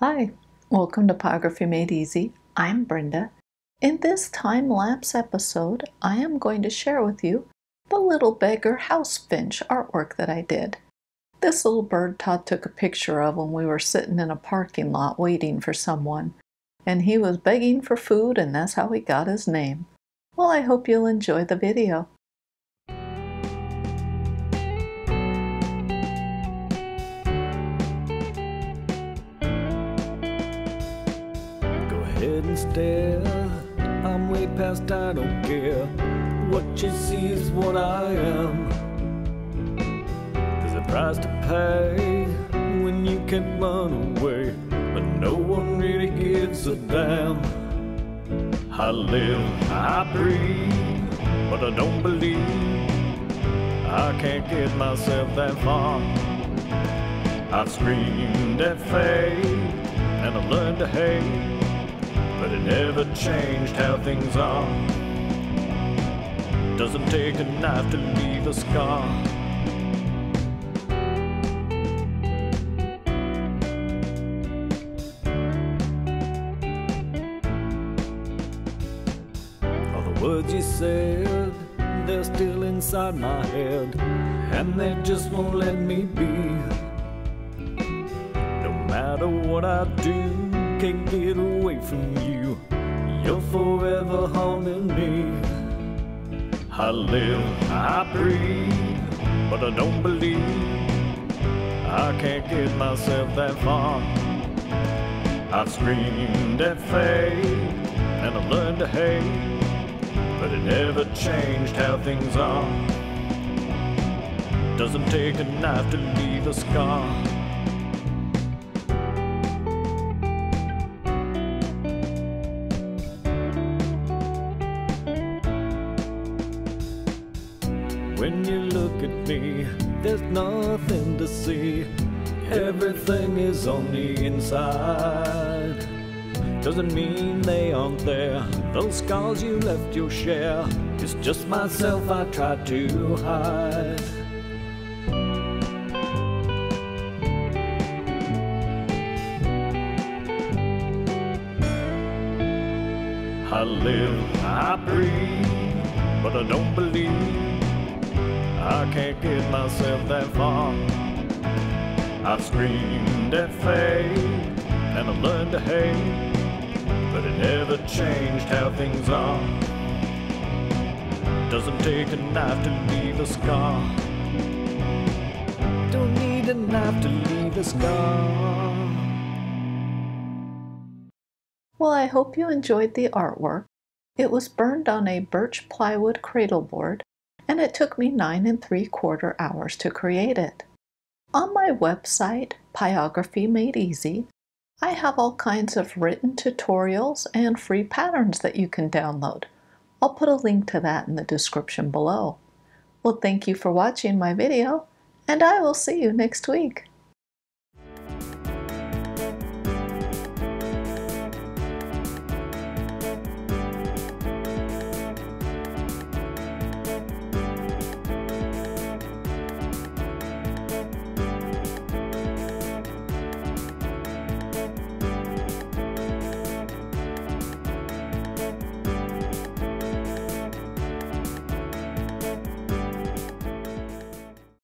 Hi, welcome to Pyrography Made Easy. I'm Brenda. In this time lapse episode, I am going to share with you the little beggar house finch artwork that I did. This little bird Todd took a picture of when we were sitting in a parking lot waiting for someone, and he was begging for food, and that's how he got his name. Well, I hope you'll enjoy the video. Go ahead and stare. I'm way past, I don't care. What you see is what I am. There's a price to pay when you can run away, but no one really gives a damn. I live, I breathe, but I don't believe I can't get myself that far. I've screamed at fate and I've learned to hate, but it never changed how things are. Doesn't take a knife to leave a scar. All the words you said, they're still inside my head, and they just won't let me be. No matter what I do, can't get away from you. You're forever haunting me. I live, I breathe, but I don't believe I can't get myself that far. I've screamed at fate and I've learned to hate, but it never changed how things are. Doesn't take a knife to leave a scar. When you look at me, there's nothing to see. Everything is on the inside. Doesn't mean they aren't there. Those scars you left your share. It's just myself I try to hide. I live, I breathe, but I don't believe I can't get myself that far. I've screamed at fate and I've learned to hate, but it never changed how things are. Doesn't take a knife to leave a scar. Don't need a knife to leave a scar. Well, I hope you enjoyed the artwork. It was burned on a birch plywood cradle board, and it took me nine and three quarter hours to create it. On my website, Pyrography Made Easy, I have all kinds of written tutorials and free patterns that you can download. I'll put a link to that in the description below. Well, thank you for watching my video, and I will see you next week.